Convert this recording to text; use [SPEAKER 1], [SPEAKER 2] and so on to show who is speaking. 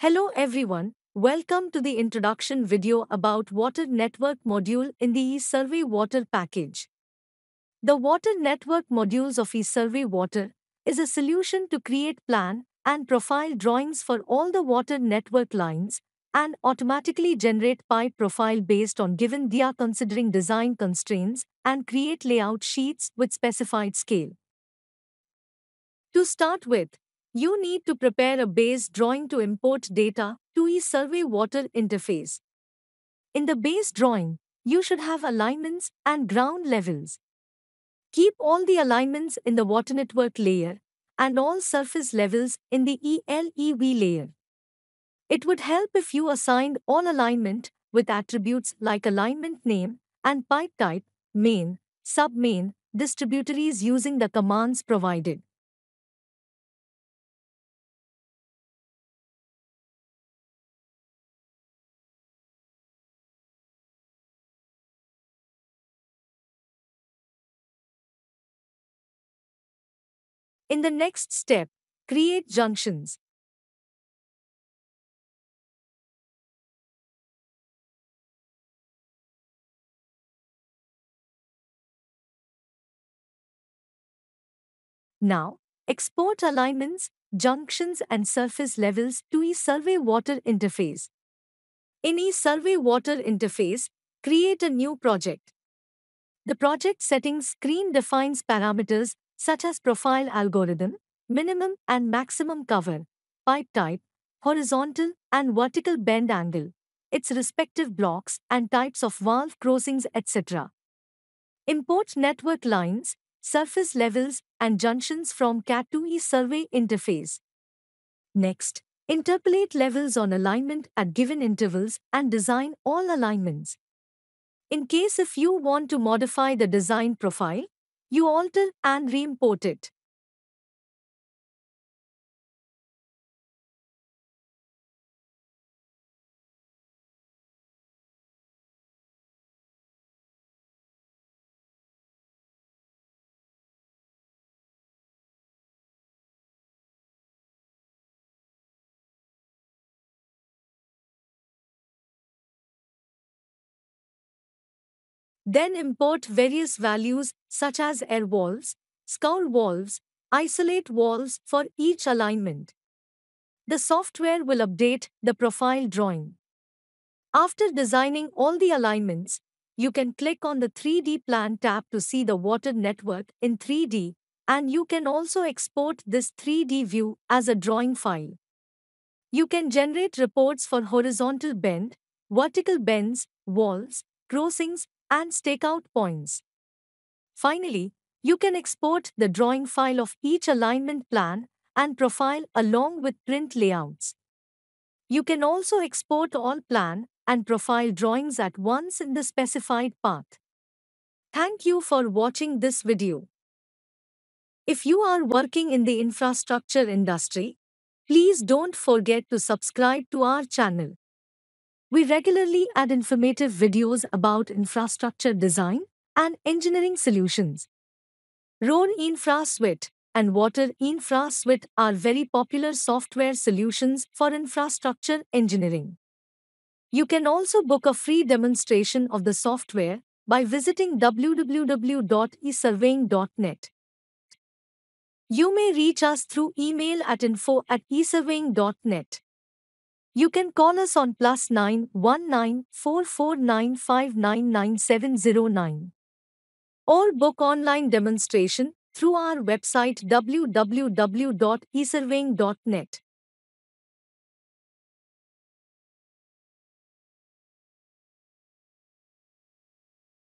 [SPEAKER 1] Hello everyone, welcome to the introduction video about Water Network Module in the eSurvey Water package. The Water Network modules of eSurvey Water is a solution to create plan and profile drawings for all the water network lines and automatically generate pipe profile based on given DIA considering design constraints and create layout sheets with specified scale. To start with, you need to prepare a base drawing to import data to eSurvey Water interface. In the base drawing, you should have alignments and ground levels. Keep all the alignments in the water network layer and all surface levels in the ELEV layer. It would help if you assigned all alignment with attributes like alignment name and pipe type, main, sub-main, distributaries using the commands provided. In the next step, create junctions. Now, export alignments, junctions and surface levels to eSurvey Water interface. In eSurvey Water interface, create a new project. The project settings screen defines parameters such as profile algorithm, minimum and maximum cover, pipe type, horizontal and vertical bend angle, its respective blocks and types of valve crossings, etc. Import network lines, surface levels, and junctions from CAD to eSurvey interface. Next, interpolate levels on alignment at given intervals and design all alignments. In case if you want to modify the design profile, you alter and re-import it. Then import various values such as air valves, scour valves, isolate valves for each alignment. The software will update the profile drawing. After designing all the alignments, you can click on the 3D Plan tab to see the water network in 3D, and you can also export this 3D view as a drawing file. You can generate reports for horizontal bend, vertical bends, walls, crossings, and stakeout points. Finally, you can export the drawing file of each alignment plan and profile along with print layouts. You can also export all plan and profile drawings at once in the specified path. Thank you for watching this video. If you are working in the infrastructure industry, please don't forget to subscribe to our channel. We regularly add informative videos about infrastructure design and engineering solutions. Road Infra Suite and Water Infra Suite are very popular software solutions for infrastructure engineering. You can also book a free demonstration of the software by visiting www.esurveying.net. You may reach us through email at info at esurveying.net. You can call us on plus 919 449 or book online demonstration through our website www.esurveying.net.